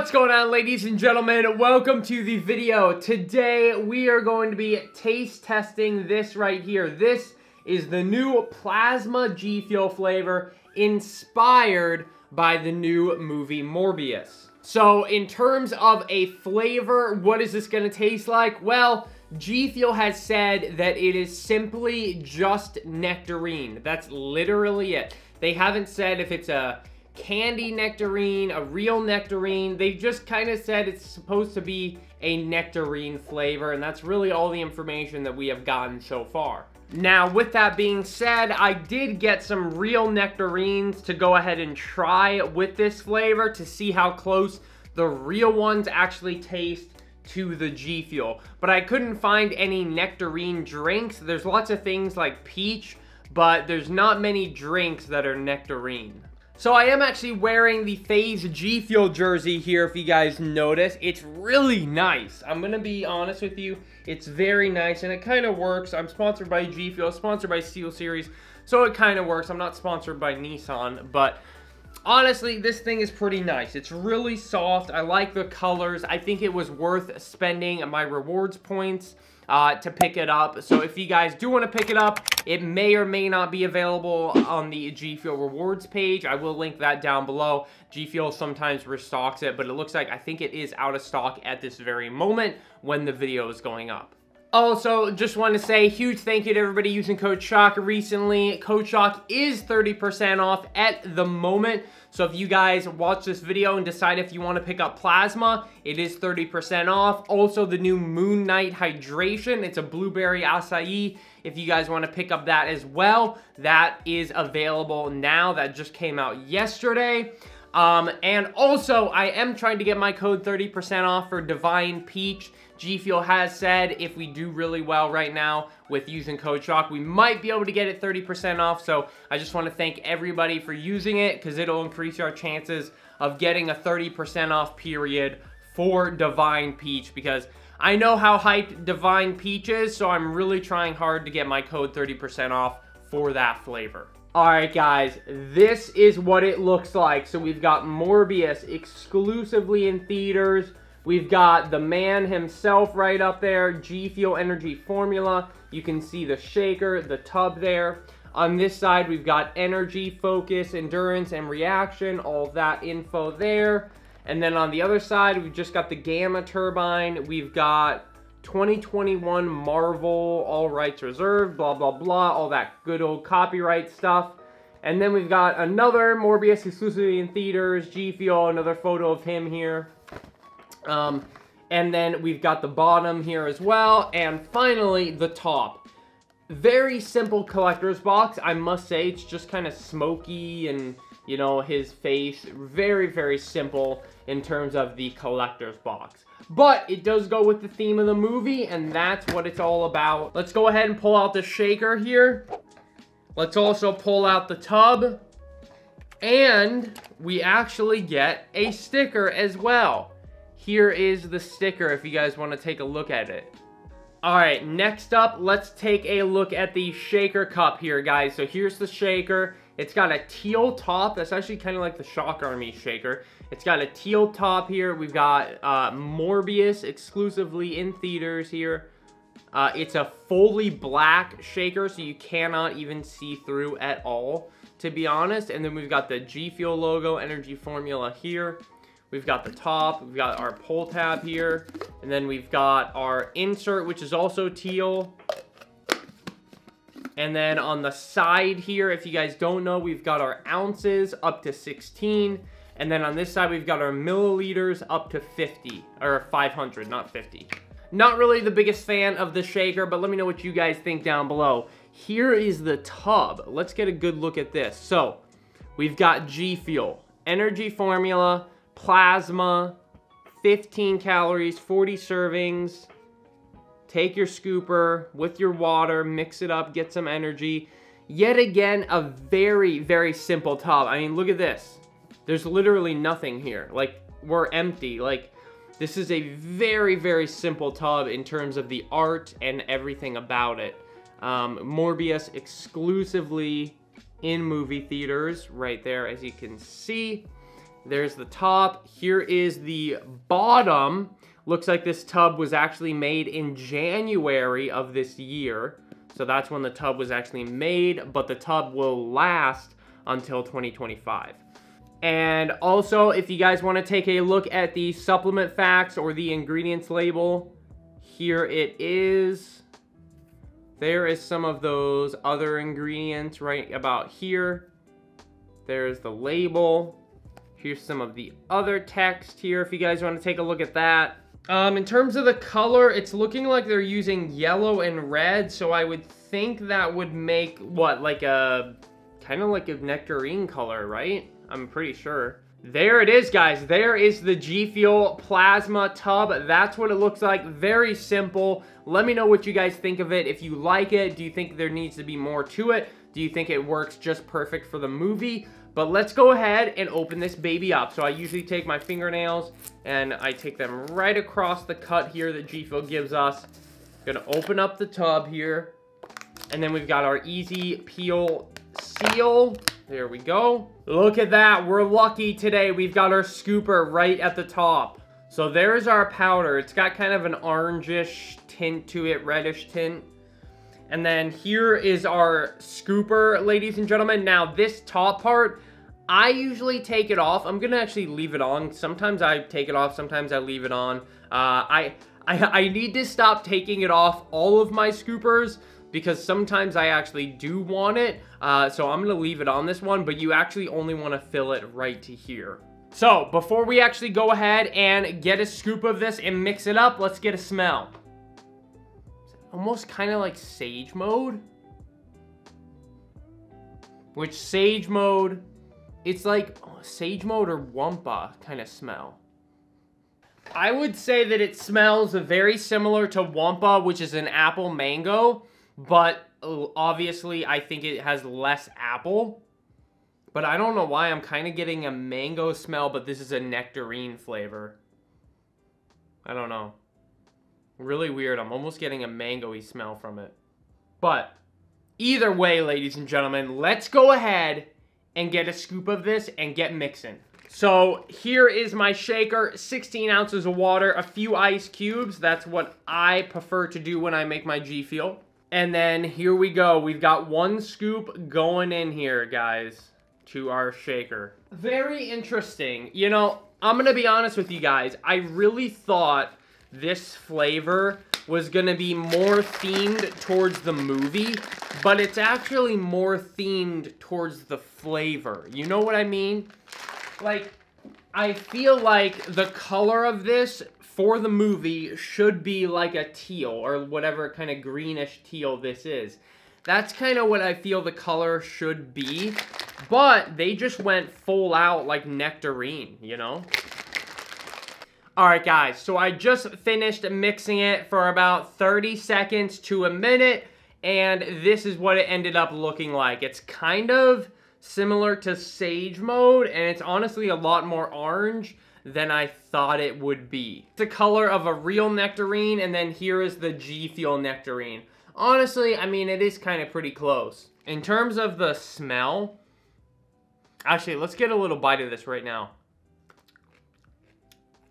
What's going on ladies and gentlemen? Welcome to the video. Today we are going to be taste testing this right here. This is the new Plasma G Fuel flavor inspired by the new movie Morbius. So in terms of a flavor, what is this going to taste like? Well, G Fuel has said that it is simply just nectarine. That's literally it. They haven't said if it's a candy nectarine, a real nectarine. They've just kind of said it's supposed to be a nectarine flavor, and that's really all the information that we have gotten so far. Now, with that being said, I did get some real nectarines to go ahead and try with this flavor to see how close the real ones actually taste to the G Fuel. But I couldn't find any nectarine drinks. There's lots of things like peach, but there's not many drinks that are nectarine. So I am actually wearing the FaZe G Fuel jersey here, if you guys notice. It's really nice. I'm going to be honest with you. It's very nice, and it kind of works. I'm sponsored by G Fuel, sponsored by SteelSeries, so it kind of works. I'm not sponsored by Nissan, but honestly, this thing is pretty nice. It's really soft. I like the colors. I think it was worth spending my rewards points uh, to pick it up. So if you guys do want to pick it up, it may or may not be available on the G Fuel rewards page. I will link that down below. G Fuel sometimes restocks it, but it looks like I think it is out of stock at this very moment when the video is going up. Also, just want to say huge thank you to everybody using Code SHOCK recently. Code SHOCK is 30% off at the moment. So if you guys watch this video and decide if you want to pick up Plasma, it is 30% off. Also, the new Moon Knight Hydration. It's a blueberry acai. If you guys want to pick up that as well, that is available now. That just came out yesterday. Um, and also, I am trying to get my code 30% off for Divine Peach. G Fuel has said if we do really well right now with using code SHOCK, we might be able to get it 30% off. So I just want to thank everybody for using it because it'll increase our chances of getting a 30% off period for Divine Peach because I know how hyped Divine Peach is, so I'm really trying hard to get my code 30% off for that flavor. Alright guys, this is what it looks like. So we've got Morbius exclusively in theaters. We've got the man himself right up there, G Fuel Energy Formula. You can see the shaker, the tub there. On this side, we've got energy, focus, endurance, and reaction, all that info there. And then on the other side, we've just got the gamma turbine. We've got 2021 Marvel, all rights reserved, blah, blah, blah, all that good old copyright stuff. And then we've got another Morbius exclusively in theaters, G Fuel, another photo of him here. Um, and then we've got the bottom here as well. And finally, the top. Very simple collector's box. I must say, it's just kind of smoky and, you know, his face. Very, very simple in terms of the collector's box. But it does go with the theme of the movie, and that's what it's all about. Let's go ahead and pull out the shaker here. Let's also pull out the tub. And we actually get a sticker as well. Here is the sticker if you guys want to take a look at it. Alright, next up, let's take a look at the shaker cup here, guys. So here's the shaker. It's got a teal top. That's actually kind of like the Shock Army shaker. It's got a teal top here. We've got uh, Morbius exclusively in theaters here. Uh, it's a fully black shaker, so you cannot even see through at all, to be honest. And then we've got the G Fuel logo, energy formula here. We've got the top, we've got our pull tab here, and then we've got our insert, which is also teal. And then on the side here, if you guys don't know, we've got our ounces up to 16. And then on this side, we've got our milliliters up to 50, or 500, not 50. Not really the biggest fan of the shaker, but let me know what you guys think down below. Here is the tub. Let's get a good look at this. So, we've got G Fuel, energy formula, plasma, 15 calories, 40 servings, Take your scooper with your water, mix it up, get some energy. Yet again, a very, very simple tub. I mean, look at this. There's literally nothing here. Like, we're empty. Like, this is a very, very simple tub in terms of the art and everything about it. Um, Morbius exclusively in movie theaters right there, as you can see. There's the top. Here is the bottom. Looks like this tub was actually made in January of this year. So that's when the tub was actually made, but the tub will last until 2025. And also, if you guys want to take a look at the supplement facts or the ingredients label, here it is. There is some of those other ingredients right about here. There's the label. Here's some of the other text here if you guys want to take a look at that. Um, in terms of the color, it's looking like they're using yellow and red, so I would think that would make, what, like a, kind of like a nectarine color, right? I'm pretty sure. There it is, guys. There is the G Fuel Plasma Tub. That's what it looks like. Very simple. Let me know what you guys think of it. If you like it, do you think there needs to be more to it? Do you think it works just perfect for the movie? But let's go ahead and open this baby up. So I usually take my fingernails and I take them right across the cut here that G Fuel gives us. Gonna open up the tub here. And then we've got our easy peel seal. There we go. Look at that. We're lucky today. We've got our scooper right at the top. So there's our powder. It's got kind of an orangish tint to it, reddish tint. And then here is our scooper, ladies and gentlemen. Now, this top part, I usually take it off. I'm to actually leave it on. Sometimes I take it off. Sometimes I leave it on. Uh, I, I, I need to stop taking it off all of my scoopers because sometimes I actually do want it. Uh, so I'm to leave it on this one, but you actually only want to fill it right to here. So before we actually go ahead and get a scoop of this and mix it up, let's get a smell. Almost kind of like Sage Mode. Which Sage Mode, it's like Sage Mode or Wumpa kind of smell. I would say that it smells very similar to Wumpa, which is an apple mango. But obviously, I think it has less apple. But I don't know why I'm kind of getting a mango smell, but this is a nectarine flavor. I don't know. Really weird. I'm almost getting a mangoey smell from it. But either way, ladies and gentlemen, let's go ahead and get a scoop of this and get mixing. So here is my shaker, 16 ounces of water, a few ice cubes. That's what I prefer to do when I make my G Fuel. And then here we go. We've got one scoop going in here, guys, to our shaker. Very interesting. You know, I'm going to be honest with you guys. I really thought this flavor was to be more themed towards the movie, but it's actually more themed towards the flavor. You know what I mean? Like, I feel like the color of this for the movie should be like a teal or whatever kind of greenish teal this is. That's kind of what I feel the color should be. But they just went full out like nectarine, you know? Alright guys, so I just finished mixing it for about 30 seconds to a minute. And this is what it ended up looking like. It's kind of similar to Sage Mode. And it's honestly a lot more orange than I thought it would be. The color of a real nectarine, and then here is the G Fuel nectarine. Honestly, I mean, it is kind of pretty close. In terms of the smell, actually, let's get a little bite of this right now.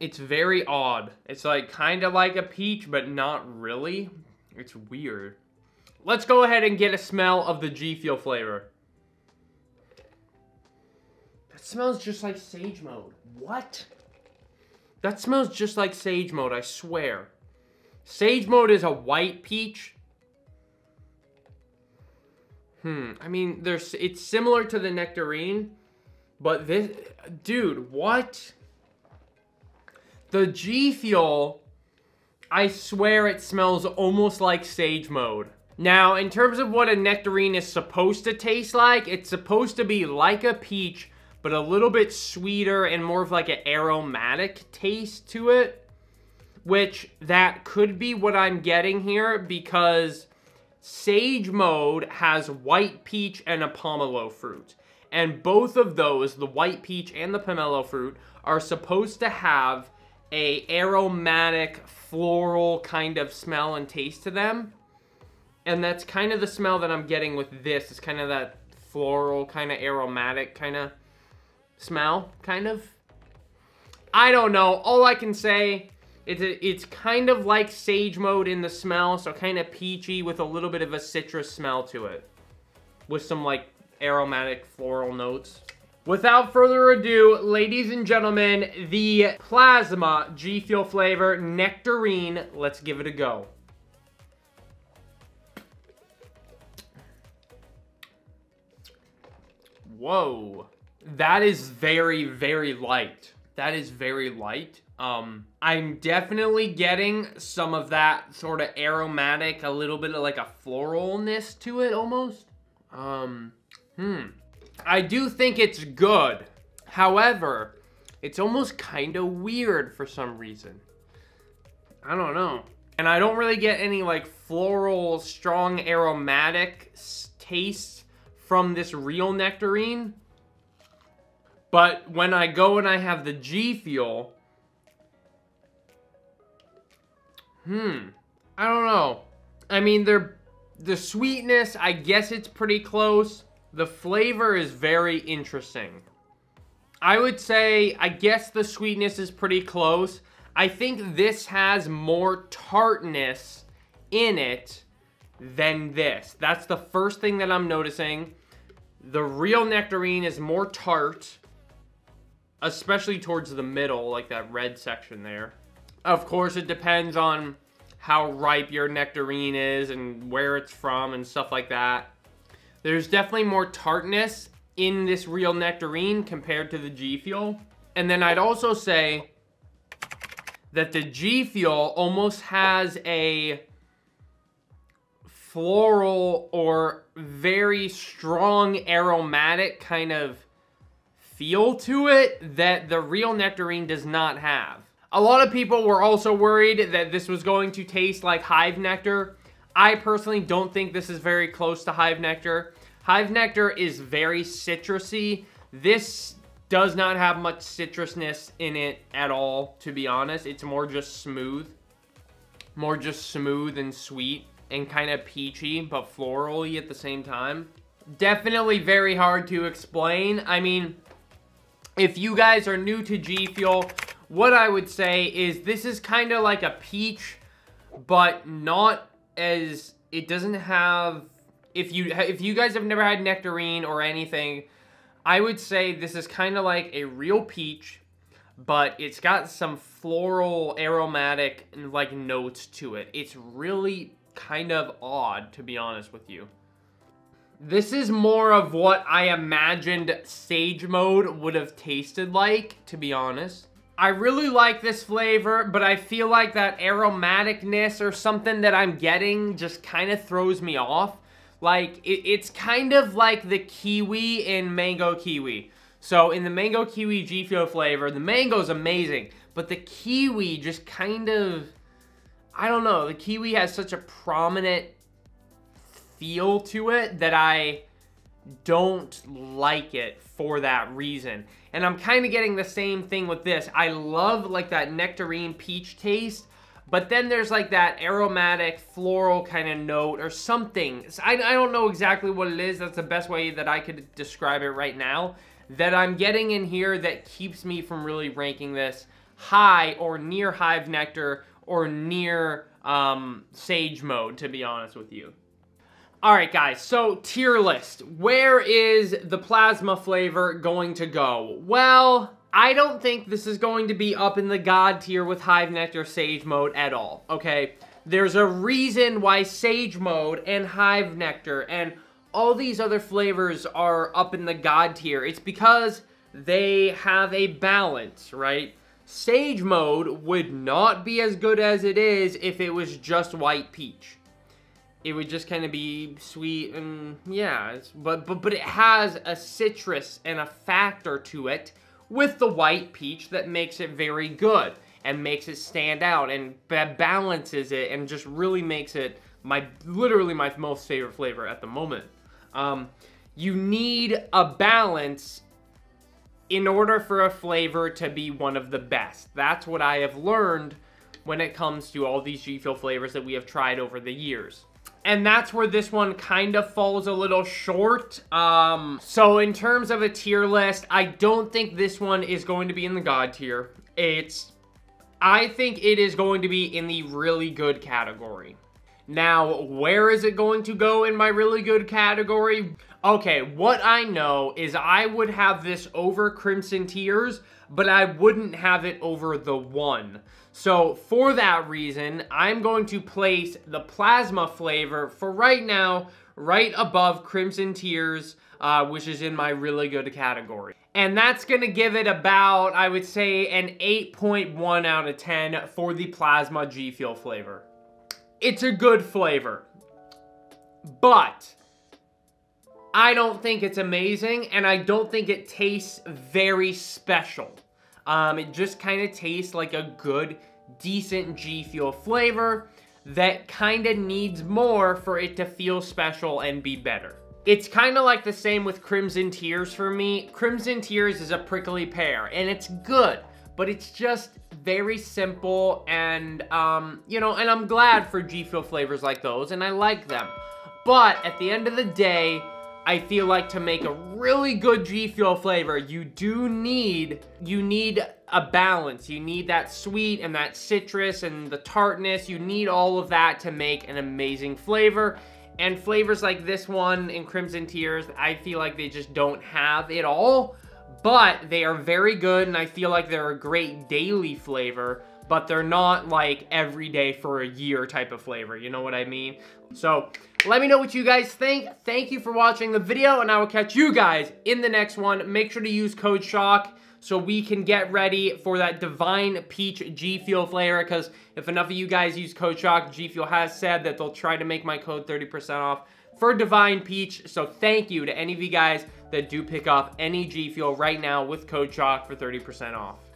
It's very odd. It's like kind of like a peach, but not really. It's weird. Let's go ahead and get a smell of the G Fuel flavor. That smells just like Sage Mode. What? That smells just like Sage Mode, I swear. Sage Mode is a white peach. Hmm, I mean, there's it's similar to the Nectarine, but this, dude, what? The G Fuel, I swear it smells almost like Sage Mode. Now, in terms of what a Nectarine is supposed to taste like, it's supposed to be like a peach, but a little bit sweeter and more of like an aromatic taste to it. Which that could be what I'm getting here because Sage Mode has white peach and a pomelo fruit. And both of those, the white peach and the pomelo fruit, are supposed to have a aromatic, floral kind of smell and taste to them. And that's kind of the smell that I'm getting with this. It's kind of that floral, kind of aromatic kind of smell, kind of. I don't know. All I can say it's it's kind of like Sage Mode in the smell, so kind of peachy with a little bit of a citrus smell to it. With some like aromatic floral notes. Without further ado, ladies and gentlemen, the Plasma G Fuel flavor Nectarine. Let's give it a go. Whoa. That is very, very light. That is very light. Um, I'm definitely getting some of that sort of aromatic, a little bit of like a floralness to it almost. Um, hmm. I do think it's good. However, it's almost kind of weird for some reason. I don't know. And I don't really get any like floral, strong aromatic taste from this real nectarine. But when I go and I have the G Fuel, hmm, I don't know. I mean, they're, the sweetness, I guess it's pretty close. The flavor is very interesting. I would say, I guess the sweetness is pretty close. I think this has more tartness in it than this. That's the first thing that I'm noticing. The real nectarine is more tart, especially towards the middle, like that red section there. Of course, it depends on how ripe your nectarine is and where it's from and stuff like that. There's definitely more tartness in this real nectarine compared to the G Fuel. And then I'd also say that the G Fuel almost has a floral or very strong aromatic kind of feel to it that the real nectarine does not have. A lot of people were also worried that this was going to taste like hive nectar. I personally don't think this is very close to Hive Nectar. Hive Nectar is very citrusy. This does not have much citrusness in it at all, to be honest. It's more just smooth. More just smooth and sweet and kind of peachy, but florally at the same time. Definitely very hard to explain. I mean, if you guys are new to G Fuel, what I would say is this is kind of like a peach, but not as it doesn't have if you if you guys have never had nectarine or anything, I would say this is kind of like a real peach, but it's got some floral aromatic like notes to it. It's really kind of odd to be honest with you. This is more of what I imagined Sage Mode would have tasted like, to be honest. I really like this flavor, but I feel like that aromaticness or something that I'm getting just kind of throws me off. Like, it, it's kind of like the kiwi in Mango Kiwi. So, in the Mango Kiwi G Fuel flavor, the mango is amazing, but the kiwi just kind of... I don't know, the kiwi has such a prominent feel to it that I don't like it for that reason. And I'm kind of getting the same thing with this. I love like that nectarine peach taste, but then there's like that aromatic floral kind of note or something. I, I don't know exactly what it is. That's the best way that I could describe it right now. That I'm getting in here that keeps me from really ranking this high or near Hive Nectar or near um, Sage Mode, to be honest with you. All right, guys, so tier list. Where is the plasma flavor going to go? Well, I don't think this is going to be up in the god tier with Hive Nectar Sage Mode at all, okay? There's a reason why Sage Mode and Hive Nectar and all these other flavors are up in the god tier. It's because they have a balance, right? Sage Mode would not be as good as it is if it was just White Peach it would just kind of be sweet and yeah, but, but, but it has a citrus and a factor to it with the white peach that makes it very good and makes it stand out and balances it and just really makes it my literally my most favorite flavor at the moment. Um, you need a balance in order for a flavor to be one of the best. That's what I have learned when it comes to all these G Fuel flavors that we have tried over the years and that's where this one kind of falls a little short. Um, so in terms of a tier list, I don't think this one is going to be in the God tier. It's, I think it is going to be in the really good category. Now, where is it going to go in my really good category? Okay, what I know is I would have this over Crimson Tears, but I wouldn't have it over the one. So for that reason, I'm going to place the Plasma flavor for right now, right above Crimson Tears, uh, which is in my really good category. And that's going to give it about, I would say, an 8.1 out of 10 for the Plasma G Fuel flavor. It's a good flavor. But I don't think it's amazing, and I don't think it tastes very special. Um, it just kind of tastes like a good, decent G Fuel flavor that kind of needs more for it to feel special and be better. It's kind of like the same with Crimson Tears for me. Crimson Tears is a prickly pear, and it's good, but it's just very simple, and, um, you know, and I'm glad for G Fuel flavors like those, and I like them. But at the end of the day, I feel like to make a really good G Fuel flavor, you do need, you need a balance. You need that sweet and that citrus and the tartness. You need all of that to make an amazing flavor. And flavors like this one in Crimson Tears, I feel like they just don't have it all. But they are very good and I feel like they're a great daily flavor but they're not like every day for a year type of flavor. You know what I mean? So let me know what you guys think. Thank you for watching the video and I will catch you guys in the next one. Make sure to use code SHOCK so we can get ready for that Divine Peach G Fuel flavor because if enough of you guys use code SHOCK, G Fuel has said that they'll try to make my code 30% off for Divine Peach. So thank you to any of you guys that do pick up any G Fuel right now with code SHOCK for 30% off.